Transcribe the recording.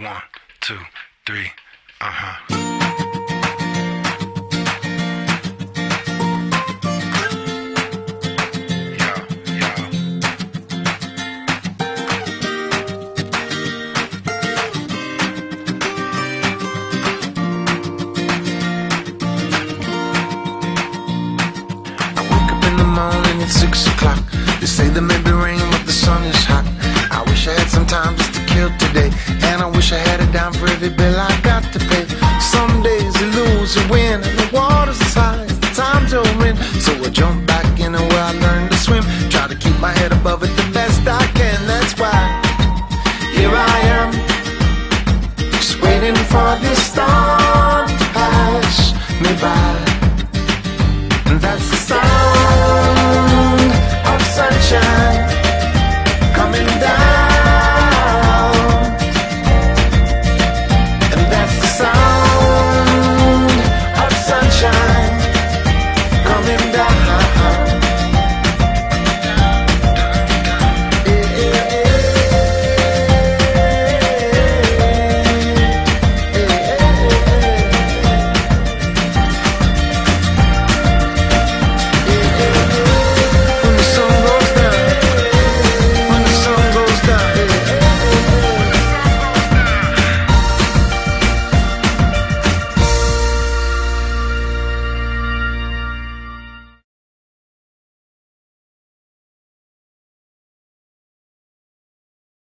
One, two, three. Uh huh. Yeah, yeah. I wake up in the morning at six o'clock. They say there may be rain, today. And I wish I had a dime for every bill I got to pay. Some days you lose, you win, and the water's as high as the time to win. So I jump back in and where I learned to swim. Try to keep my head above it the best I can. That's why here I am, just waiting for this storm to pass me by.